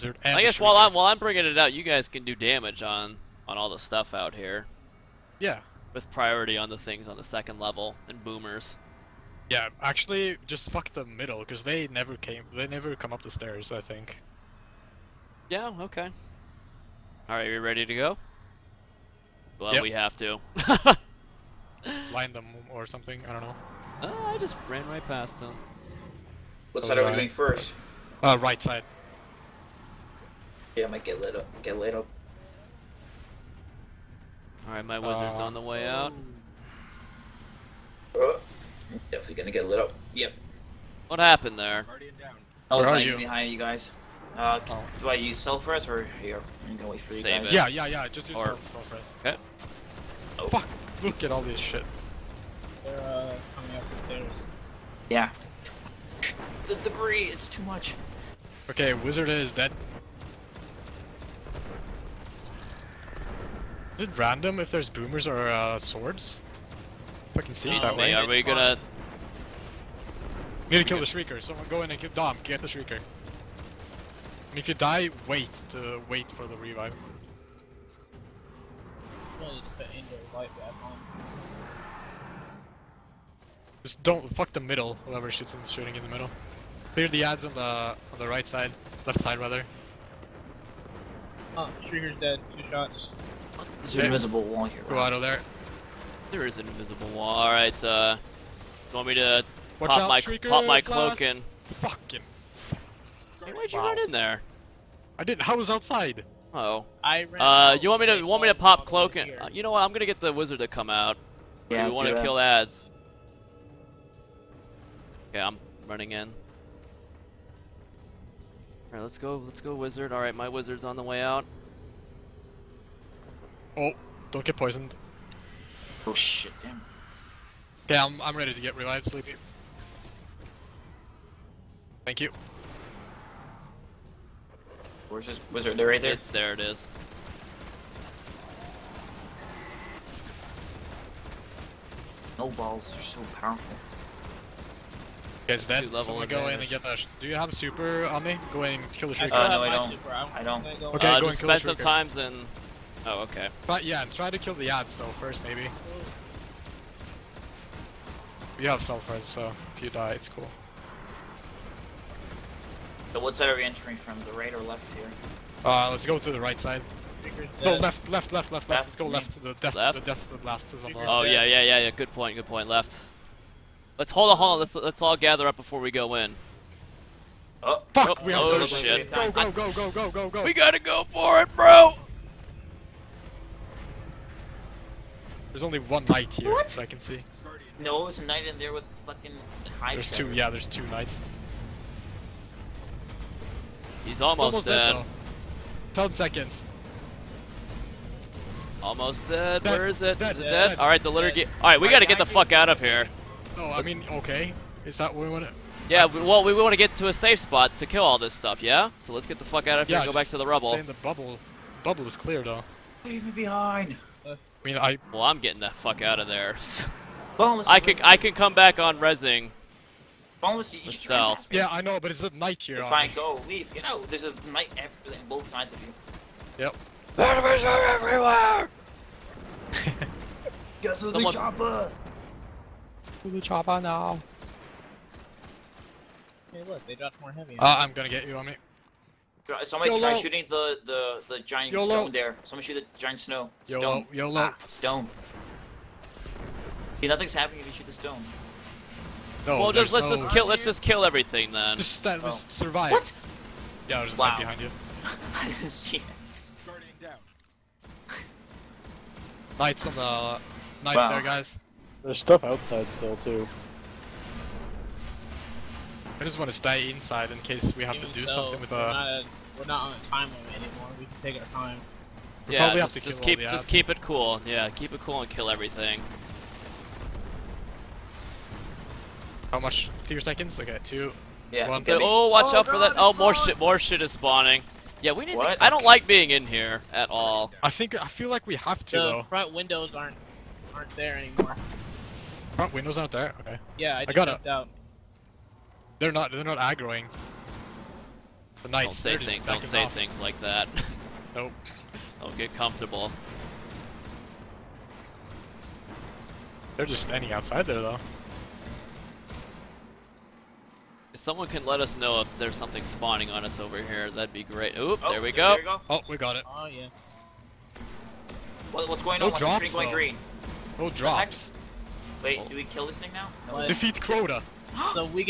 wizard. And I guess while I'm while I'm bringing it out, you guys can do damage on on all the stuff out here, Yeah. with priority on the things on the second level and boomers. Yeah, actually, just fuck the middle, because they never came. They never come up the stairs. I think. Yeah. Okay. All right, you ready to go? Well, Yep. we have to. Line them or something. I don't know. Uh, I just ran right past them. What side are we Alright. doing first? Uh, right side. Yeah, I might get lit up. Get lit up. All right, my wizard's Uh, on the way out. Oh, definitely gonna get lit up. Yep. What happened there? I was are hiding you? behind you guys. Uh, Oh. do I use self res or here? I'm gonna wait for you Save guys. it. Yeah, yeah, yeah. Just use Or- stealth- stealth rest. Okay. Oh. Fuck! Look at all this shit. They're uh, coming up the stairs. Yeah. The debris, it's too much. Okay, wizard is dead. Is it random if there's boomers or uh, swords? Fucking seems Beats that way. Are we gonna? Need to kill the shrieker. Someone go in and kill Dom. Get the shrieker. And if you die, wait to wait for the revive. Really just put Angel Light back on. Just don't fuck the middle. Whoever shoots in, shooting in the middle. Clear the ads on the on the right side, left side rather. Oh, Shrieker's dead. Two shots. There's Yeah. an invisible wall here. Go out of there. There is an invisible wall. All right. Uh, you want me to Watch pop out, my shrieker! pop my blast. cloak and? Fucking. Hey, why'd you Wow. run in there? I didn't. I was outside. Oh. I ran Uh, you want me to want me to pop got cloak over and? here. Uh, you know what? I'm gonna get the wizard to come out. Or Yeah, we want to kill ads. Okay, I'm running in. All right, let's go. Let's go, wizard. All right, my wizard's on the way out. Oh, don't get poisoned. Oh shit, damn. Okay, I'm I'm ready to get revived, Sleepy. Thank you. Where's this wizard? They're right there. It's there. It is. No balls are so powerful. Guys dead. Two level Someone go in and get the. sh- Do you have super on me? Go in and kill the I shrieker. Uh, no, I don't. super. I'm I don't. go Okay, uh, go just and kill the spend some times in. Oh, okay. But yeah, try to kill the ads though first, maybe. You have self res, so if you die, it's cool. So what side are we entering from? The right or left here? Uh, let's go to the right side. Shrieker's Go left, left, left, left, left. Left, Let's go left to the death. Left? The death, the blast is on the Shrieker. left. Oh yeah, yeah, yeah, yeah. Good point. Good point. Left. Let's hold on. Hold on. Let's let's all gather up before we go in. Oh, Fuck, Oh, we have oh, to shit. Go, go, go, go, go, go, go. We gotta go for it, bro. There's only one knight here What? that I can see. no, there's a knight in there with fucking high There's shadow. two. Yeah, there's two knights. He's almost, dead. dead. Ten seconds. Almost dead. Dead, Where is it? dead, Is it dead, dead? dead. All right, the litter. Dead. All right, we Right gotta get the fuck out of here. No, I mean, okay. Is that what we want to? Yeah, we, well, we want to get to a safe spot to kill all this stuff. Yeah. So let's get the fuck out of here Yeah, and go back to the rubble. Stay in the bubble. Bubble is clear though. Leave me behind. Uh, I mean, I Well, I'm getting the fuck out of there. Bonus. I can I can come back on resing. Bonus. You With just ran stealth. yeah, I know, but it's a knight here. on Fine, go, leave. You know, there's a knight ev- on both sides of you. Yep. Enemies are everywhere. Guess who's Someone- chopper? To the chopper now. Hey, look, they dropped more heavy. Uh, I'm gonna get you on me. Try- Somebody try YOLO. shooting the, the, the giant YOLO. stone there. Somebody shoot the giant snow. Stone. YOLO. Ah, stone. See, nothing's happening if you shoot the stone. No, well, just let's no- just kill let's just kill everything then. Just, stand, Oh. just survive. What? Yeah, there's a Wow. knight behind you. I didn't see it. Knights on the knight Wow. there, guys. There's stuff outside still too. I just want to stay inside in case we have Even to do so, something with we're uh. a, we're not on a time limit anymore. We can take our time. we yeah, just, to just keep just keep it cool. Yeah, keep it cool and kill everything. How much? Two seconds? Okay, two. Yeah. One. get me. oh, watch Oh, out for that! Oh, more gone. shit! More shit is spawning. Yeah, we need. To, I don't like being in here at all. I think I feel like we have to The though. front windows aren't aren't there anymore. Front windows aren't there. Okay. Yeah, I just got it. jumped out. They're not. They're not aggroing. The knights. Don't say things. Don't say off. things like that. Nope. Don't get comfortable. They're just standing outside there though. If someone can let us know if there's something spawning on us over here, that'd be great. Oop, Oh, there we There go. we go. Oh, we got it. Oh yeah. What, what's going No on? What's the drops, screen going though. green? No drops. Wait, Oh. do we kill this thing now? No. Defeat Crota. So we get